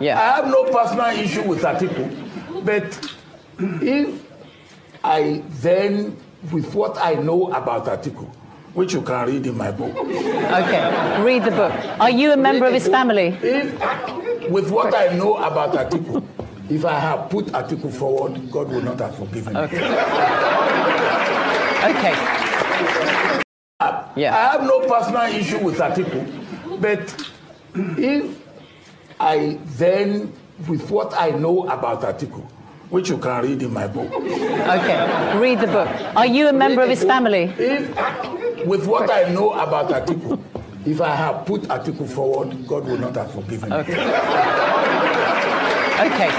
Yeah. I have no personal issue with Atiku, but if I then, with what I know about Atiku, which you can read in my book. Okay, read the book. Are you a member of his family? If, with what I know about Atiku, if I have put Atiku forward, God will not have forgiven me. Okay. Okay. Yeah. I have no personal issue with Atiku, but if I then, with what I know about Atiku, which you can read in my book. Okay, read the book. Are you a member of his family? If, with what I know about Atiku, if I have put Atiku forward, God will not have forgiven me. Okay. Okay.